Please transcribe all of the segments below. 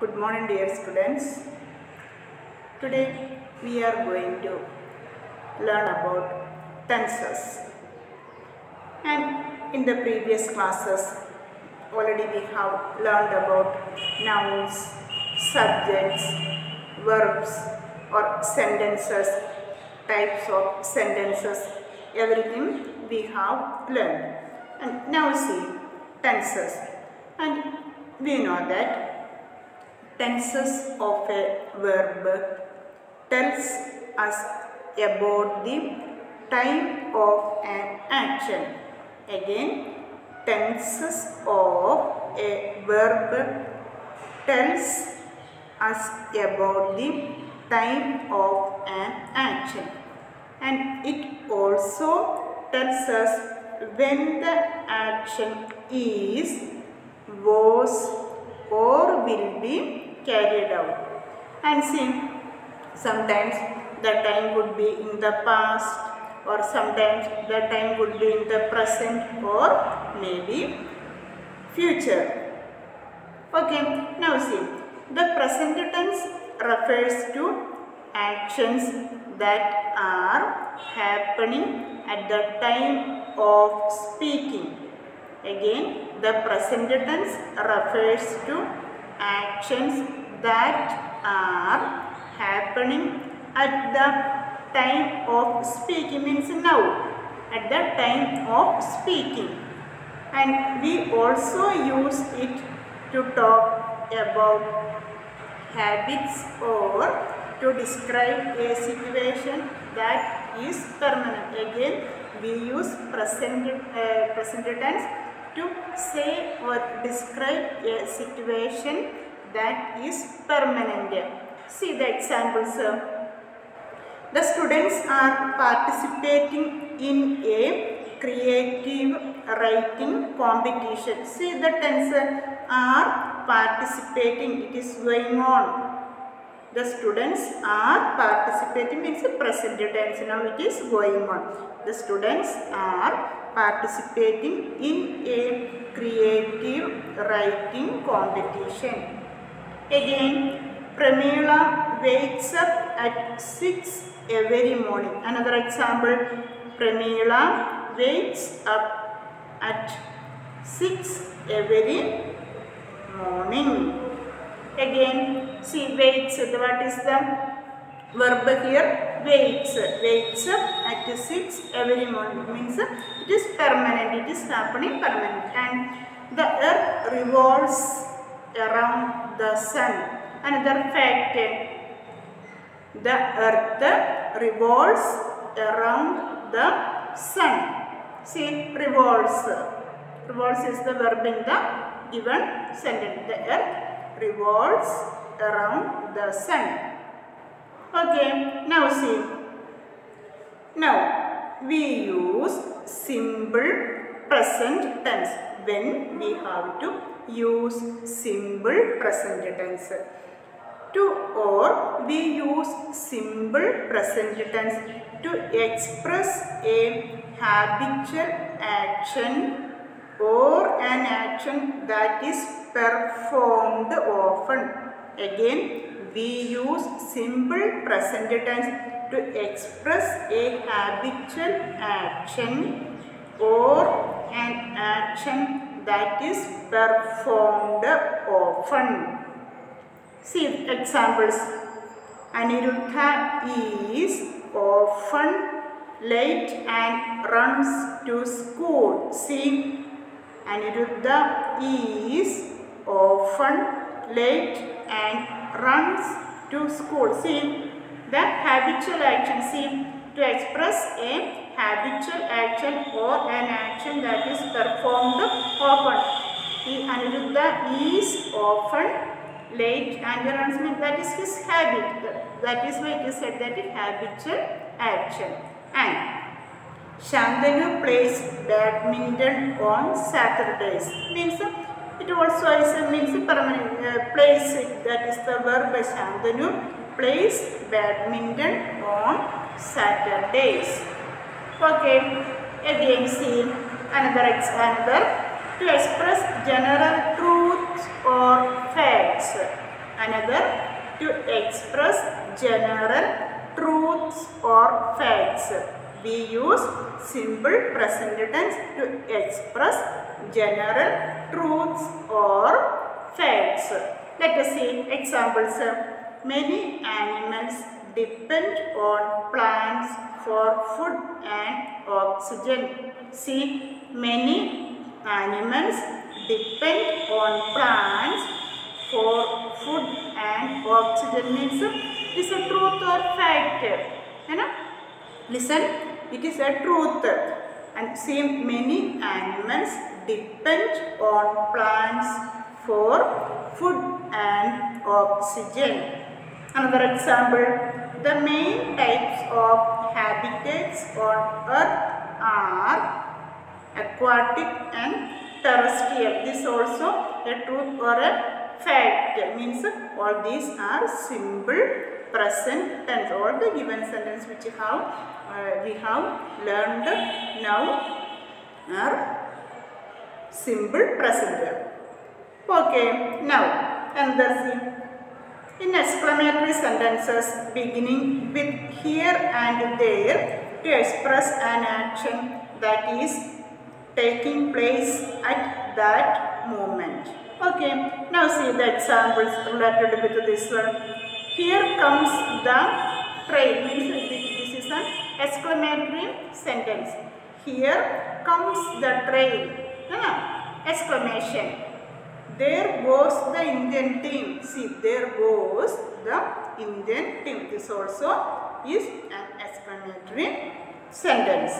Good morning, dear students. Today we are going to learn about tenses. And in the previous classes, already we have learned about nouns, subjects, verbs, or sentences, types of sentences, everything we have learned. And now see tenses. And we know that tenses of a verb tells us about the time of an action. Again, tenses of a verb tells us about the time of an action. And it also tells us when the action is, was, or will be carried out. And see, sometimes the time would be in the past or sometimes the time would be in the present or maybe future. Okay, now see, the present tense refers to actions that are happening at the time of speaking. Again, the present tense refers to actions that are happening at the time of speaking means now. At the time of speaking. And we also use it to talk about habits or to describe a situation that is permanent. Again we use present uh, present tense to say or describe a situation that is permanent see the examples uh, the students are participating in a creative writing competition. See the tense are participating. It is going on. The students are participating means present tense. Now it is going on. The students are participating in a creative writing competition. Again, Pramila wakes up at 6 every morning. Another example, Pramila wakes up at 6 every morning. Again, she wakes, what is the verb here? Wakes up at 6 every morning. Means it is permanent, it is happening permanent. And the earth revolves around the sun. Another fact, the earth revolves around the sun. See, revolves. Revolves is the verb in the given sentence. The earth revolves around the sun. Okay, now see. Now, we use simple present tense when we have to use simple present tense to or we use simple present tense to express a habitual action or an action that is performed often. Again, we use simple present tense to express a habitual action or an action that is performed often. See examples. Aniruddha is often late and runs to school. See, Aniruddha is often late and runs to school. See, the habitual action. See, to express a habitual action or an action that is performed often. The Aniruddha is often late and the announcement that is his habit. That is why it is said that it habitual action. And Shantanu plays badminton on Saturdays. Means it also is a means permanent uh, plays. That is the verb Shantanu plays badminton on Saturdays. Okay. Again see another another to express general truths or facts. Another to express general truths or facts. We use simple present tense to express general truths or facts. Let us see examples. Many animals depend on plants for food and oxygen. See, many animals depend on plants for food and oxygen means is a truth or fact. You know? Listen, it is a truth. And same many animals depend on plants for food and oxygen. Another example, the main types of habitats on earth are aquatic and terrestrial. This also a truth or a fact means all these are simple present tense. or the given sentence which have uh, we have learned now are simple present. Okay, now another see. In exclamatory sentences beginning with here and there to express an action that is taking place at that moment. Okay, now see the examples related with this one. Here comes the train. Means this is an exclamatory sentence. Here comes the train. Ah, exclamation. There goes the Indian team. See, there goes the Indian team. This also is an exclamatory sentence.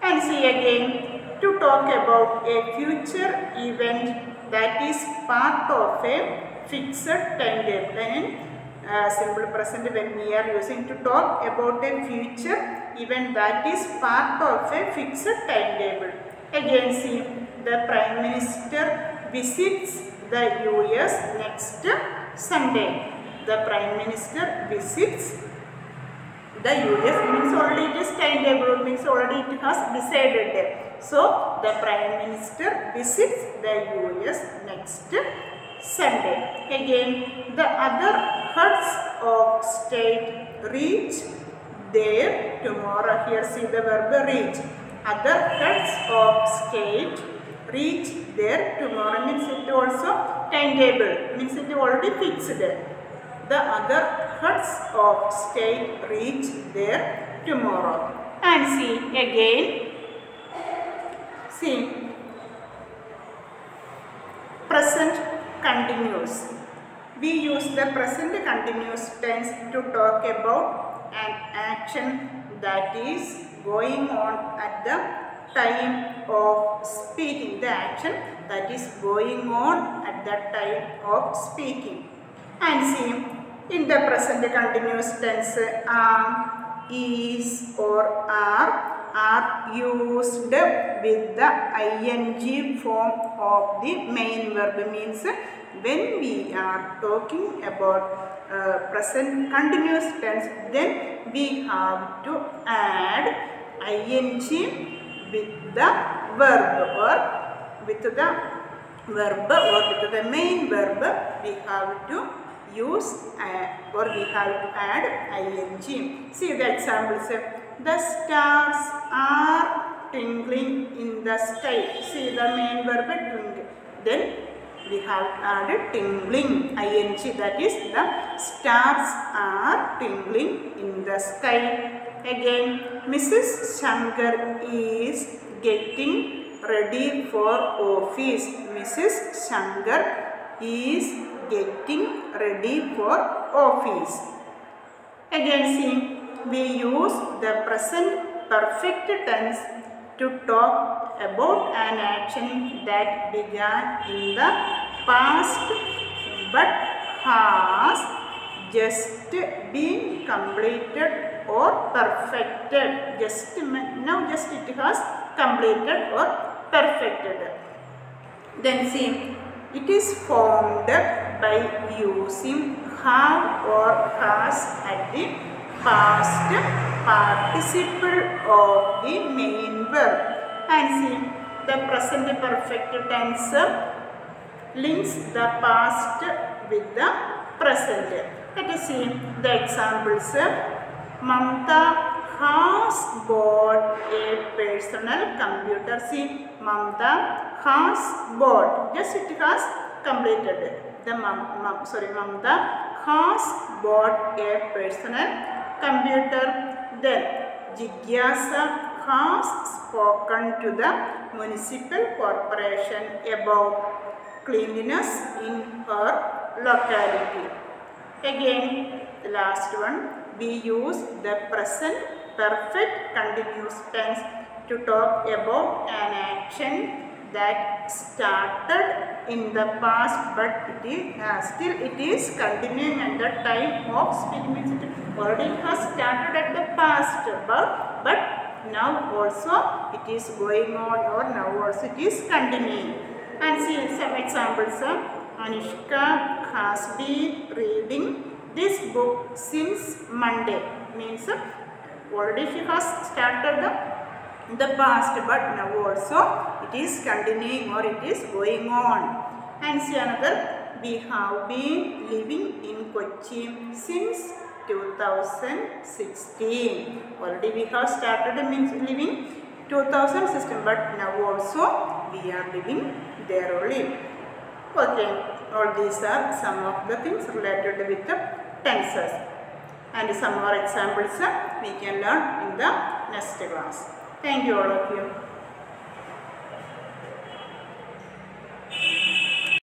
And see again, to talk about a future event that is part of a fixed timetable. Uh, simple present when we are using to talk about a future event that is part of a fixed timetable. Again, see, the Prime Minister visits the US next Sunday. The Prime Minister visits the US means already it is timetable means already it has decided. So the Prime Minister visits the US next Sunday. Again the other heads of state reach. There tomorrow. Here see the verb reach. Other heads of state reach there tomorrow means it also timetable. Means it already fixed. The other heads of state reach there tomorrow. And see again see. Present continuous we use the present continuous tense to talk about an action that is going on at the time of speaking, the action that is going on at that time of speaking. And see, in the present continuous tense, are, is or are are used with the ing form of the main verb means when we are talking about uh, present continuous tense then we have to add ing with the verb or with the verb or with the main verb we have to use uh, or we have to add ing. See the examples. The stars are twinkling in the sky. See the main verb. Then we have added tingling ing that is the stars are tingling in the sky. Again, Mrs. Shankar is getting ready for office. Mrs. Shankar is getting ready for office. Again, see, we use the present perfect tense to talk about an action that began in the past but has just been completed or perfected. Just now, just it has completed or perfected. Then see, it is formed by using have or has at the past participle of the main verb. And see, the present perfect tense links the past with the present. Let us see the examples. Mamta has bought a personal computer. See, Mamta has bought. Just it has completed. The mom, mom sorry, Mamta has bought a personal computer. Then Jigyasa has spoken to the municipal corporation about cleanliness in her locality. Again, the last one, we use the present perfect continuous tense to talk about an action that started in the past but it is uh, still it is continuing at the time of speaking already has started at the past but but now also it is going on or now also it is continuing. And see some examples uh, Anushka has been reading this book since Monday. Means already she has started the the past but now also it is continuing or it is going on. And see another we have been living in Kochi since 2016 already we have started means living 2016 but now also we are living there only. Okay all these are some of the things related with the tenses. And some more examples uh, we can learn in the next class. Thank you all of you.